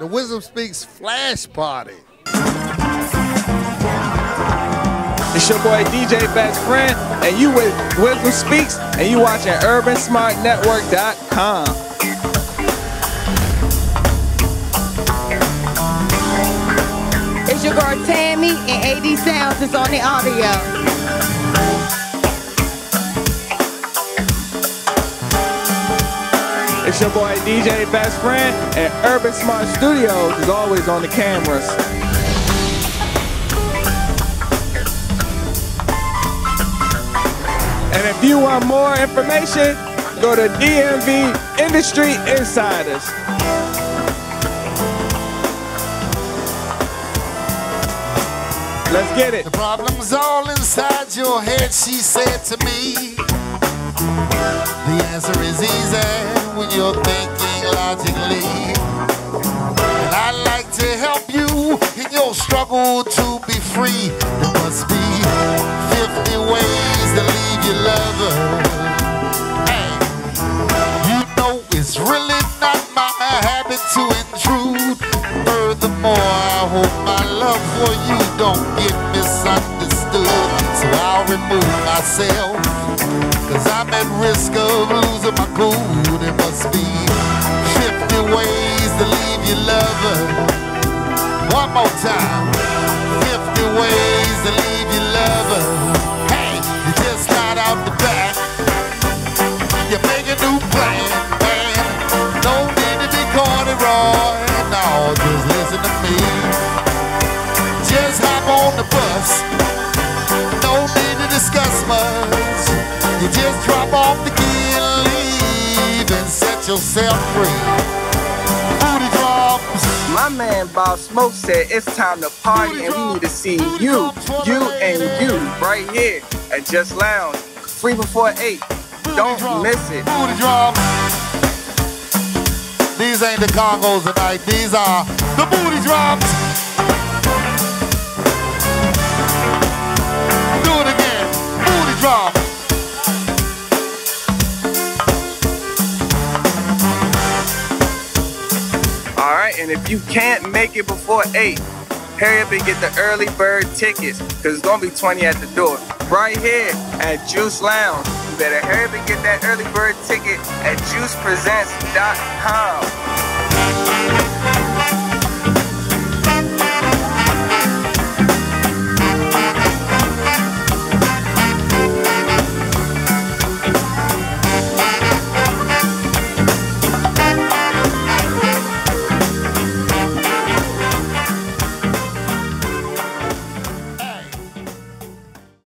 the Wisdom Speeks Flash Party. It's your boy DJ BestFriend, and you with Wisdom Speeks, and you watching UrbanSmartNetwork.com. It's your girl Tammy, and AD Sounds is on the audio. Your boy DJ BestFriend, and Urban Smart Studios is always on the cameras. And if you want more information, go to DMV Industry Insiders. Let's get it. The problem's all inside your head, she said to me. The answer is easy when you're thinking logically. And I'd like to help you in your struggle to be free. There must be 50 ways to leave your lover. Hey, you know it's really not my habit to intrude. Furthermore, I hope my love for you don't get misunderstood. So I'll remove myself. Cause I'm at risk of losing my cool. There must be 50 ways to leave your lover. One more time. Yourself free. Booty drops. My man Bob Smoke said it's time to party and we need to see you, you and you right here at Juste Lounge. Free before 8. Don't miss it. Booty drops. These ain't the Congos tonight. These are the booty drops. And if you can't make it before 8, hurry up and get the early bird tickets, because it's going to be 20 at the door. Right here at Juste Lounge. You better hurry up and get that early bird ticket at juicepresents.com.